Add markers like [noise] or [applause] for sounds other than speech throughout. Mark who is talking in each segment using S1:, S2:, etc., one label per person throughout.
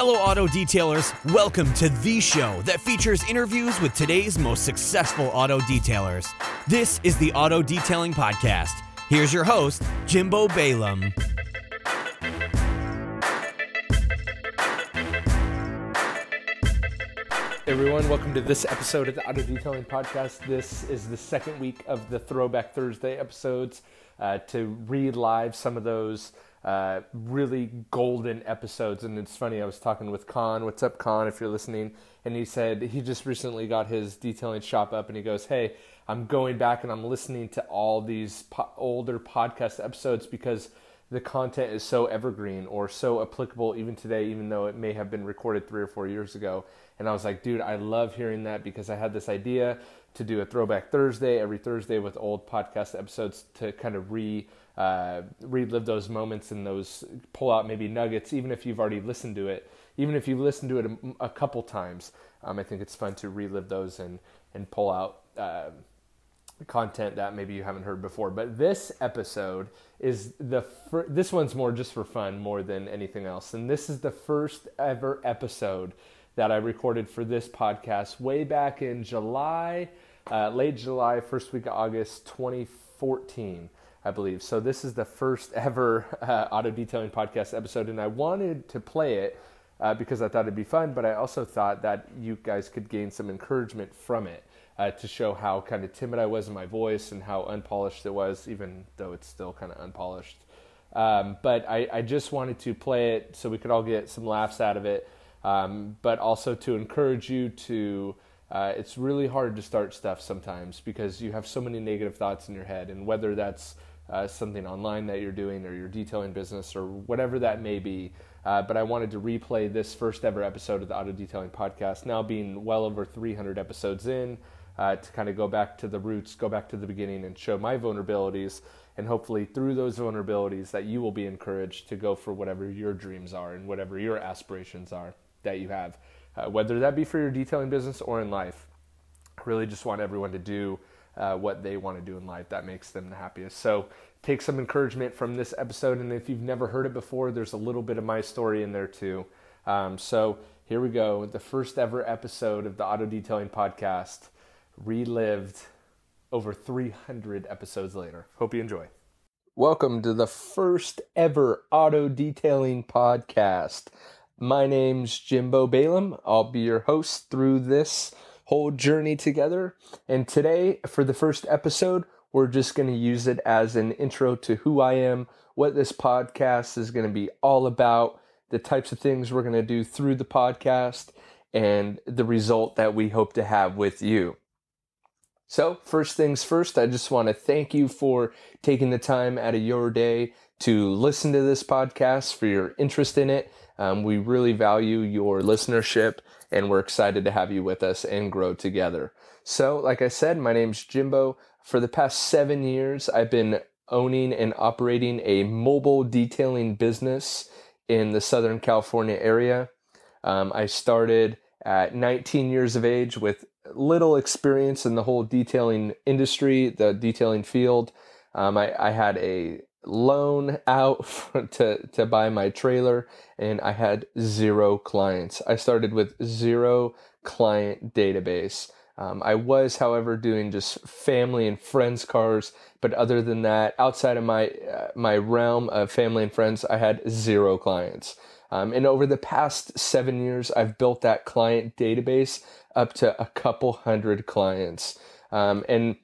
S1: Fellow auto detailers, welcome to the show that features interviews with today's most successful auto detailers. This is the Auto Detailing Podcast. Here's your host, Jimbo Balaam.
S2: everyone. Welcome to this episode of the Auto Detailing Podcast. This is the second week of the Throwback Thursday episodes uh, to relive some of those uh, really golden episodes. And it's funny, I was talking with Khan. What's up, Khan, if you're listening? And he said he just recently got his detailing shop up and he goes, Hey, I'm going back and I'm listening to all these po- older podcast episodes because the content is so evergreen or so applicable even today, even though it may have been recorded three or four years ago. And I was like, dude, I love hearing that because I had this idea to do a throwback Thursday every Thursday with old podcast episodes to kind of re uh, relive those moments and those pull out maybe nuggets, even if you've already listened to it, even if you've listened to it a, a couple times. Um, I think it's fun to relive those and and pull out uh, content that maybe you haven't heard before. But this episode is the fir- this one's more just for fun more than anything else, and this is the first ever episode that I recorded for this podcast way back in July, uh, late July, first week of August 2014, I believe. So this is the first ever [laughs] uh, auto detailing podcast episode, and I wanted to play it uh, because I thought it'd be fun, but I also thought that you guys could gain some encouragement from it. Uh, to show how kind of timid I was in my voice and how unpolished it was, even though it's still kind of unpolished. Um, but I, I, just wanted to play it so we could all get some laughs out of it um, but also to encourage you to. Uh, it's really hard to start stuff sometimes because you have so many negative thoughts in your head, and whether that's uh, something online that you're doing or your detailing business or whatever that may be. Uh, but I wanted to replay this first ever episode of the Auto Detailing Podcast, now being well over 300 episodes in, uh, to kind of go back to the roots, go back to the beginning, and show my vulnerabilities. And hopefully, through those vulnerabilities, that you will be encouraged to go for whatever your dreams are and whatever your aspirations are that you have, uh, whether that be for your detailing business or in life. I really just want everyone to do uh, what they want to do in life that makes them the happiest. So take some encouragement from this episode, and if you've never heard it before, there's a little bit of my story in there too. Um, so here we go, the first ever episode of the Auto Detailing Podcast, relived over 300 episodes later. Hope you enjoy. Welcome to the first ever Auto Detailing Podcast. My name's Jimbo Balaam. I'll be your host through this whole journey together. And today, for the first episode, we're just going to use it as an intro to who I am, what this podcast is going to be all about, the types of things we're going to do through the podcast, and the result that we hope to have with you. So, first things first, I just want to thank you for taking the time out of your day to listen to this podcast, for your interest in it, um, we really value your listenership and we're excited to have you with us and grow together. So, like I said, my name's Jimbo. For the past seven years, I've been owning and operating a mobile detailing business in the Southern California area. Um, I started at 19 years of age with little experience in the whole detailing industry, the detailing field. Um, I, I, had a loan out [laughs] to to buy my trailer and I had zero clients. I started with zero client database. Um, I was, however, doing just family and friends cars, but other than that, outside of my uh, my realm of family and friends, I had zero clients. Um, and over the past seven years, I've built that client database up to a couple hundred clients. Um, and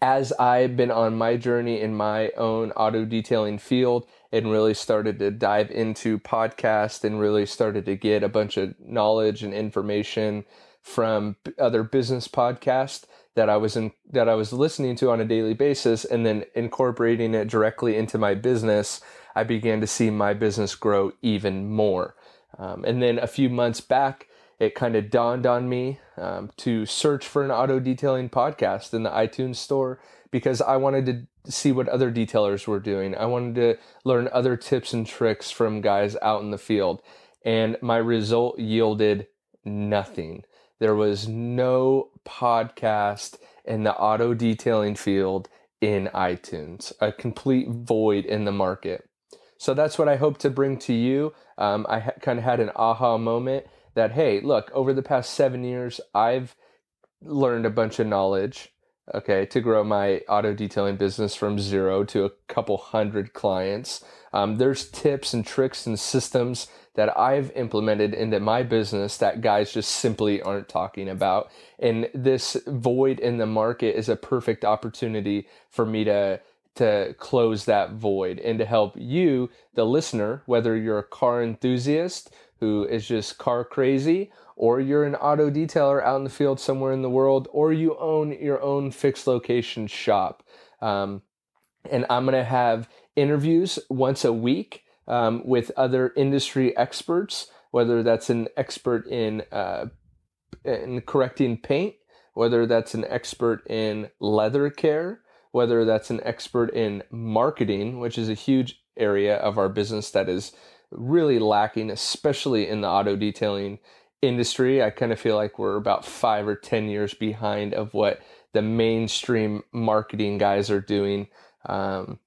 S2: as I've been on my journey in my own auto detailing field and really started to dive into podcast and really started to get a bunch of knowledge and information from other business podcasts that I was in that I was listening to on a daily basis and then incorporating it directly into my business, I began to see my business grow even more. Um, and then a few months back, it kind of dawned on me um, to search for an auto detailing podcast in the iTunes store because I wanted to see what other detailers were doing. I wanted to learn other tips and tricks from guys out in the field. And my result yielded nothing. There was no podcast in the auto detailing field in iTunes, a complete void in the market. So that's what I hope to bring to you. Um, I ha- kind of had an aha moment that, hey, look, over the past seven years, I've learned a bunch of knowledge okay, to grow my auto detailing business from zero to a couple hundred clients. Um, there's tips and tricks and systems that I've implemented into my business that guys just simply aren't talking about. And this void in the market is a perfect opportunity for me to to close that void and to help you, the listener, whether you're a car enthusiast who is just car crazy or you're an auto detailer out in the field somewhere in the world, or you own your own fixed location shop. Um, and I'm going to have interviews once a week um, with other industry experts, whether that's an expert in, uh, in correcting paint, whether that's an expert in leather care, whether that's an expert in marketing, which is a huge area of our business that is really lacking, especially in the auto detailing industry. I kind of feel like we're about five or 10 years behind of what the mainstream marketing guys are doing. Um,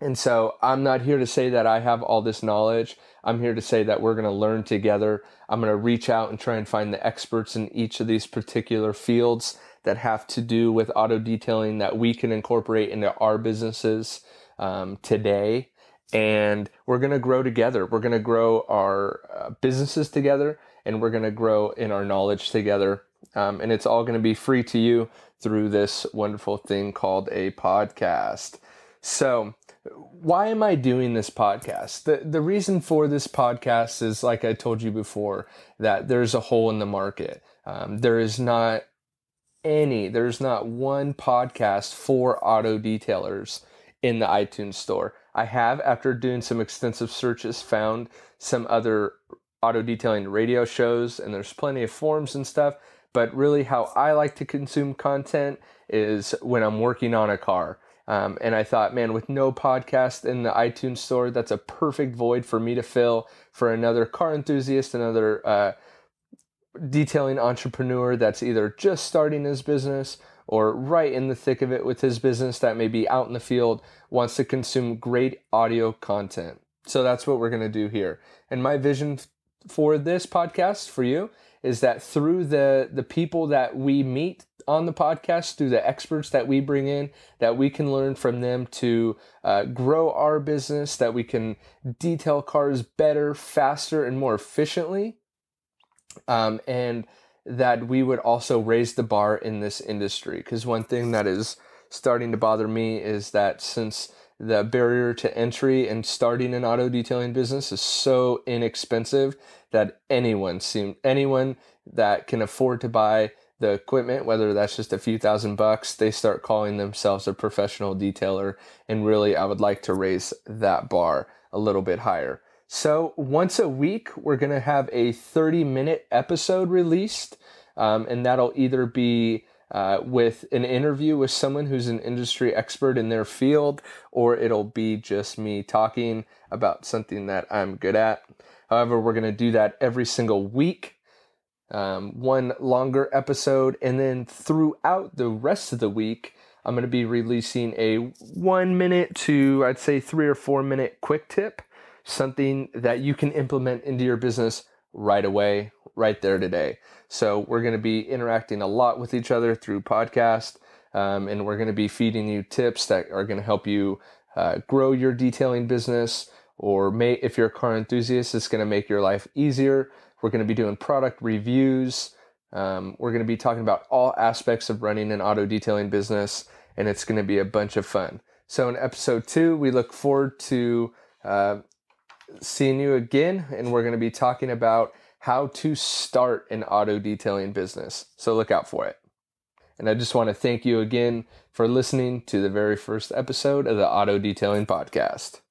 S2: and so I'm not here to say that I have all this knowledge. I'm here to say that we're going to learn together. I'm going to reach out and try and find the experts in each of these particular fields that have to do with auto detailing that we can incorporate into our businesses um, today. And we're going to grow together. We're going to grow our uh, businesses together and we're going to grow in our knowledge together. Um, and it's all going to be free to you through this wonderful thing called a podcast. So, why am I doing this podcast? The, the reason for this podcast is, like I told you before, that there's a hole in the market. Um, there is not any, there's not one podcast for auto detailers in the iTunes store. I have, after doing some extensive searches, found some other auto detailing radio shows, and there's plenty of forums and stuff. But really, how I like to consume content is when I'm working on a car. Um, and I thought, man, with no podcast in the iTunes store, that's a perfect void for me to fill for another car enthusiast, another uh, detailing entrepreneur that's either just starting his business or right in the thick of it with his business that may be out in the field, wants to consume great audio content. So that's what we're going to do here. And my vision for this podcast for you is that through the the people that we meet on the podcast through the experts that we bring in that we can learn from them to uh, grow our business that we can detail cars better faster and more efficiently um, and that we would also raise the bar in this industry because one thing that is starting to bother me is that since the barrier to entry and starting an auto detailing business is so inexpensive that anyone seem anyone that can afford to buy the equipment whether that's just a few thousand bucks they start calling themselves a professional detailer and really I would like to raise that bar a little bit higher. So once a week we're going to have a 30 minute episode released um, and that'll either be uh, with an interview with someone who's an industry expert in their field, or it'll be just me talking about something that I'm good at. However, we're going to do that every single week, um, one longer episode, and then throughout the rest of the week, I'm going to be releasing a one minute to, I'd say, three or four minute quick tip, something that you can implement into your business right away, right there today. So we're going to be interacting a lot with each other through podcast, um, and we're going to be feeding you tips that are going to help you uh, grow your detailing business. Or may, if you're a car enthusiast, it's going to make your life easier. We're going to be doing product reviews. Um, we're going to be talking about all aspects of running an auto detailing business, and it's going to be a bunch of fun. So, in episode two, we look forward to uh, seeing you again, and we're going to be talking about how to start an auto detailing business. So look out for it. And I just want to thank you again for listening to the very first episode of the Auto Detailing Podcast.